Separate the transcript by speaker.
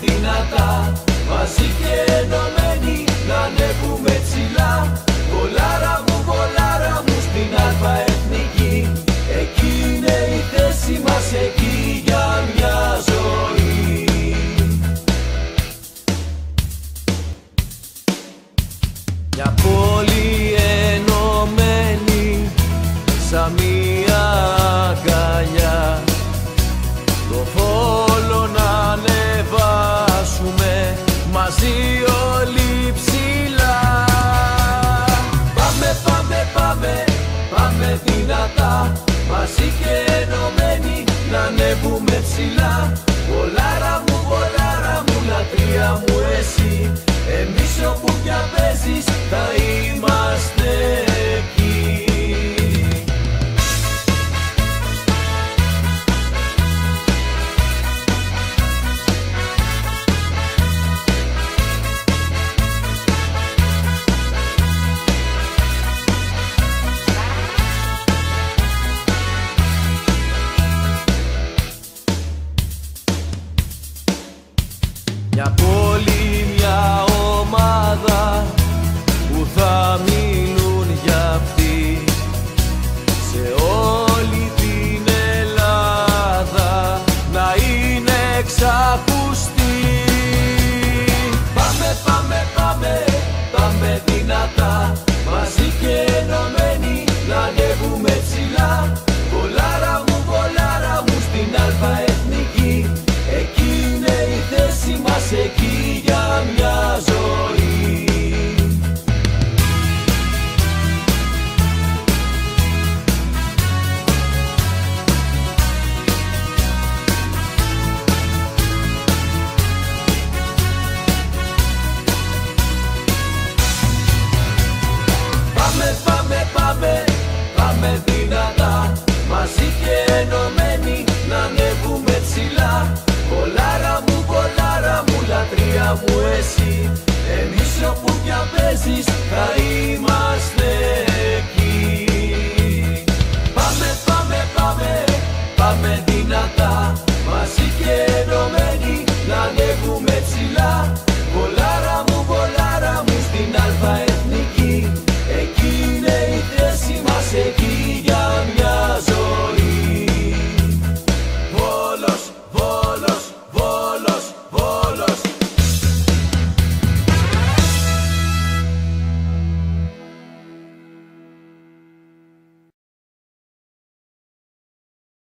Speaker 1: Δυνατά, μαζί και ενωμένοι να ανέβουμε ψηλά. Βολάρα μου, βολάρα μου στην αλφα εθνική. Εκεί είναι η θέση μας, εκεί για μια ζωή. Μια πόλη μαζί όλοι ψηλά. Πάμε, πάμε, πάμε, πάμε δυνατά. Μαζί και ενωμένοι να ανέβουμε ψηλά. Βολάρα μου, βολάρα μου, λατρεία μου εσύ Μια πόλη, μια ομάδα που θα μείνουν για αυτή. Σε όλη την Ελλάδα να είναι εξακουστή. Πάμε, πάμε, πάμε, πάμε δυνατά. Μαζί και ενωμένοι να ανέβουμε ψηλά πάμε, πάμε, πάμε δυνατά. Μαζί και ενωμένοι να ανέβουμε ψηλά. Βολάρα μου, βολάρα μου, λατρεία μου εσύ. Εμείς όπου